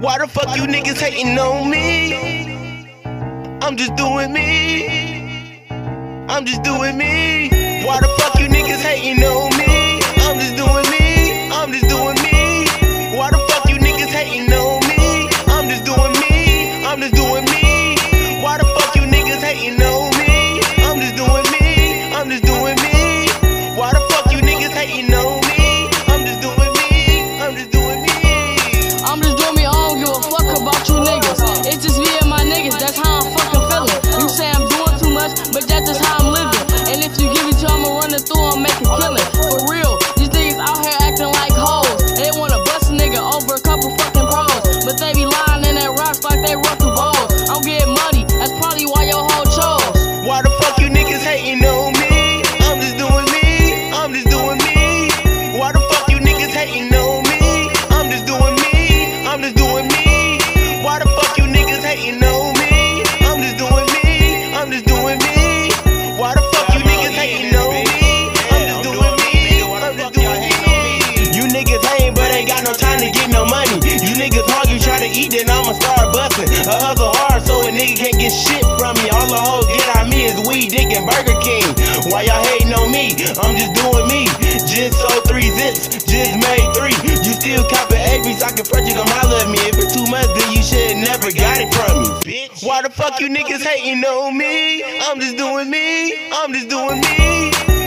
Why the fuck you niggas hating on me? I'm just doing me. I'm just doing me. It to, I'ma run through and make a killing. Got no time to get no money. You niggas hungry, try to eat, then I'ma start busting. I hustle hard so a nigga can't get shit from me. All the hoes get on me is weed, dick, and Burger King. Why y'all hating on me? I'm just doing me. Just sold three zips, just made three. You still copping Avis, I can you, come holler at me. If it's too much, then you should never got it from me, bitch. Why the fuck you niggas hating on me? I'm just doing me. I'm just doing me.